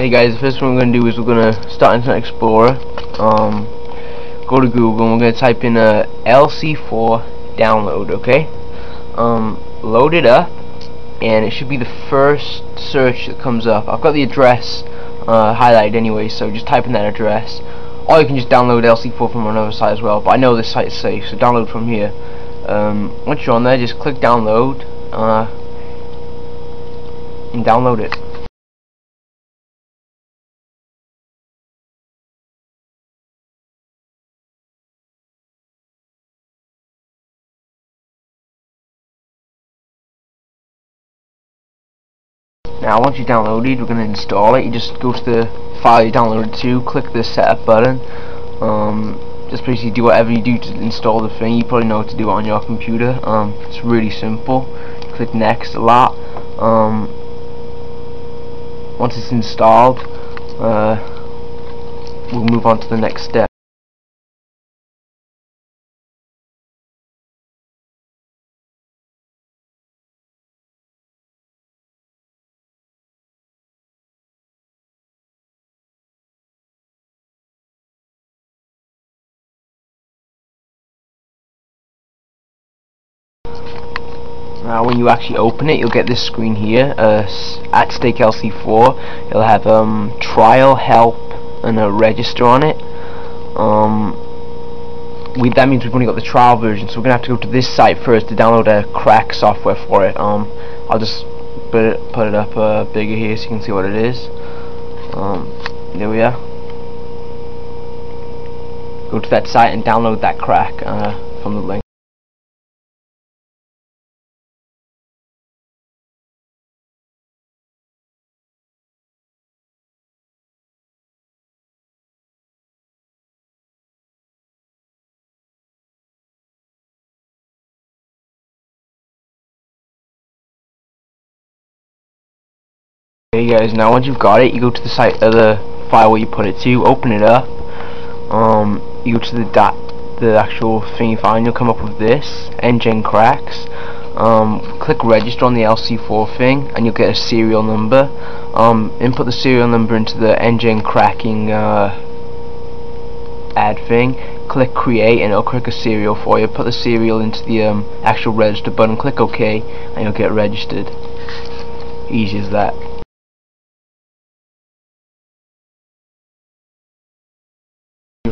Hey guys, the first one we're gonna do is we're gonna start Internet Explorer. Um, go to Google and we're gonna type in a LC4 download. Okay. Um, load it up, and it should be the first search that comes up. I've got the address uh, highlighted anyway, so just type in that address. Or you can just download LC4 from another site as well. But I know this site is safe, so download from here. Um, once you're on there, just click download. Uh, and download it. Now once you download it, we're going to install it. You just go to the file you downloaded to, click the setup button. Um, just basically do whatever you do to install the thing. You probably know what to do on your computer. Um, it's really simple. Click next a lot. Um, once it's installed, uh, we'll move on to the next step. Now when you actually open it, you'll get this screen here, uh, at stake LC4. It'll have um, trial, help, and a register on it. Um, we, that means we've only got the trial version, so we're gonna have to go to this site first to download a crack software for it. Um, I'll just put it put it up uh, bigger here so you can see what it is. Um, there we are. Go to that site and download that crack uh, from the link. Okay guys, now once you've got it, you go to the site of the file where you put it to, open it up, um, you go to the dot, the actual thing you find, you'll come up with this, engine cracks, um, click register on the LC4 thing, and you'll get a serial number, um, input the serial number into the engine cracking, uh, add thing, click create and it'll create a serial for you, put the serial into the um, actual register button, click OK, and you'll get registered. Easy as that.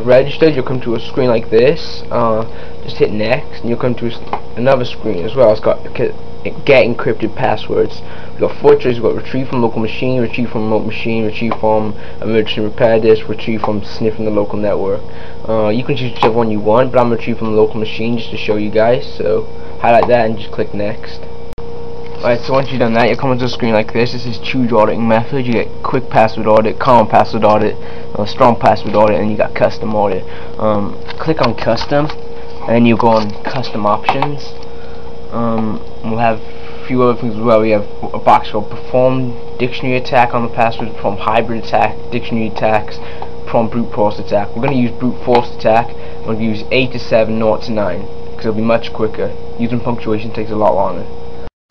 Registered, you'll come to a screen like this. Uh, just hit next, and you'll come to another screen as well. It's got get encrypted passwords. We've got fortress. We've got retrieve from local machine, retrieve from remote machine, retrieve from emergency repair disk, retrieve from sniffing the local network. Uh, you can choose whichever one you want, but I'm retrieve from the local machine just to show you guys. So highlight that and just click next. Alright, so once you've done that, you'll come into a screen like this. This is choose auditing method. You get quick password audit, common password audit, uh, strong password audit, and you got custom audit. Um, click on custom, and you go on custom options. Um, we'll have a few other things as well. We have a box called perform dictionary attack on the password, perform hybrid attack, dictionary attacks, perform brute force attack. We're going to use brute force attack. We're going to use 8 to 7, 0 to 9, because it'll be much quicker. Using punctuation takes a lot longer.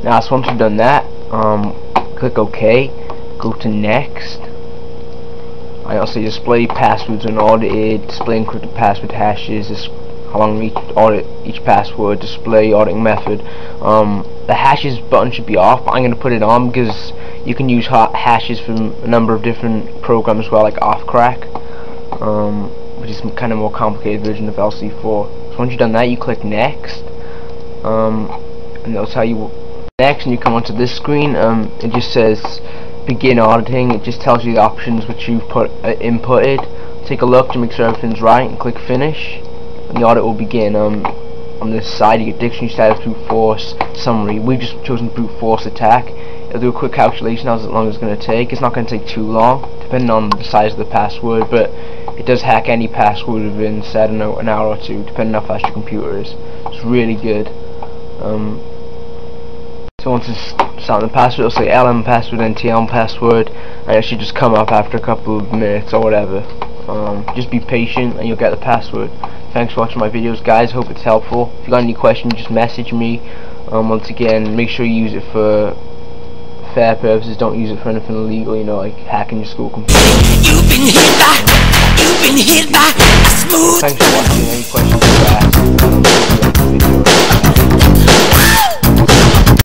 Now, so once you've done that, um, click OK, go to Next. I also display passwords and audit, display encrypted password hashes, how long each audit each password, display auditing method. Um, the hashes button should be off, but I'm going to put it on because you can use hashes from a number of different programs as well, like Offcrack, um, which is kind of more complicated version of LC4. So once you've done that, you click Next, um, and that'll tell you Next, and you come onto this screen, um, it just says begin auditing. It just tells you the options which you've put uh, inputted. Take a look to make sure everything's right, and click finish, and the audit will begin. Um, on this side, you get dictionary status, brute force, summary. We've just chosen brute force attack. It'll do a quick calculation as long as it's going to take. It's not going to take too long, depending on the size of the password, but it does hack any password within, say, know, an hour or two, depending on how fast your computer is. It's really good. Um, so once it's set the password, it'll say LM password, NTM password, and it should just come up after a couple of minutes or whatever. Um, just be patient and you'll get the password. Thanks for watching my videos, guys. Hope it's helpful. If you got any questions, just message me. Um, once again, make sure you use it for fair purposes. Don't use it for anything illegal, you know, like hacking your school computer. You've been hit by, you've been hit by a smooth Thanks for watching. Any questions.